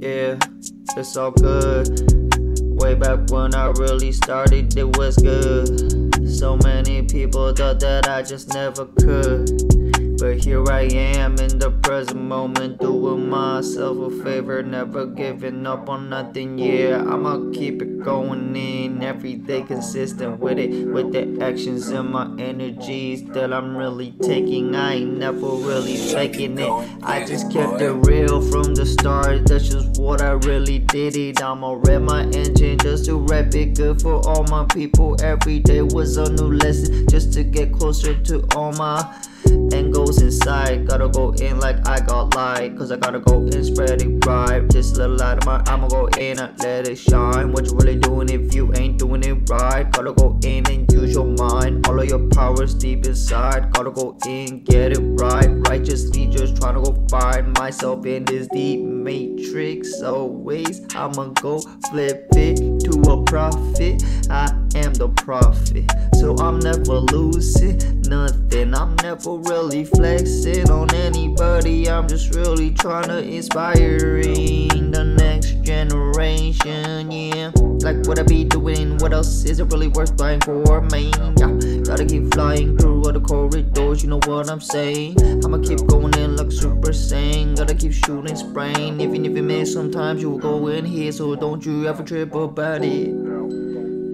Yeah, it's all good. Way back when I really started, it was good. So many people thought that I just never could. But here I am in the present moment, doing myself a favor, never giving up on nothing. Yeah, I'ma keep it going in every day, consistent with it, with the actions and my energies that I'm really taking. I ain't never really faking it. I just kept it real from the start. That's just what I really did it. I'ma rev my engine just to rap it good for all my people. Every day was a new lesson just to get closer to all my and goes inside. Gotta go in like I got light. Cause I gotta go in, spread it bright. This little light of mine, I'ma go in and let it shine. What you really doing if you ain't doing it right? Gotta go in and use your mind. All of your powers deep inside. Gotta go in, get it right. Righteously just trying to go find myself in this deep matrix. Always, I'ma go flip it to a profit. I am the prophet. So I'm never losing nothing. I'm never really flexing on anybody. I'm just really trying to inspire the next generation. Yeah, like what I be doing. What else is it really worth dying for? Me, yeah. Gotta keep flying through all the corridors. You know what I'm saying? I'ma keep going in like Super Saiyan. Gotta keep shooting, spraying. Even if you miss, sometimes you will go in here. So don't you ever trip about it.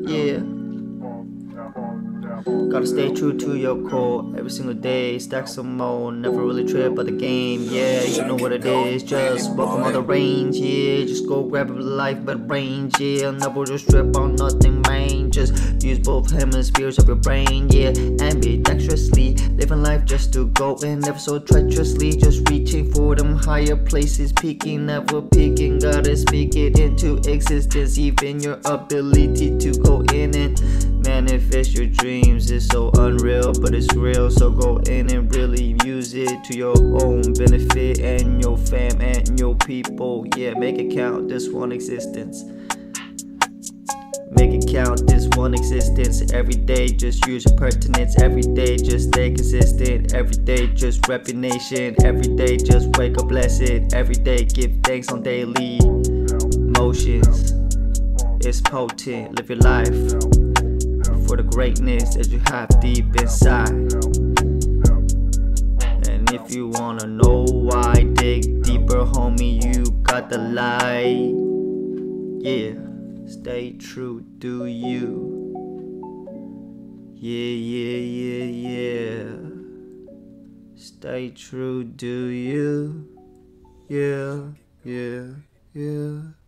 Yeah. Gotta stay true to your core every single day. Stack some more, never really trip by the game. Yeah, you know what it is. Just welcome all the range. Yeah, just go grab a life, but range. Yeah, never just trip on nothing, man. Just use both hemispheres of your brain. Yeah, ambidextrously living life just to go in, never so treacherously. Just reaching for them higher places, peaking, never peaking. Gotta speak it into existence. Even your ability to go and manifest your dreams It's so unreal, but it's real. So go in and really use it to your own benefit and your fam and your people. Yeah, make it count. This one existence. Make it count, this one existence. Every day, just use your pertinence. Every day, just stay consistent. Every day, just rep your nation. Every day, just wake up blessed. Every day, give thanks on daily motions. It's potent. Live your life for the greatness that you have deep inside. And if you wanna know why, dig deeper, homie, you got the light. Yeah, stay true, do you. Yeah, yeah, yeah, yeah. Stay true, do you. Yeah, yeah, yeah.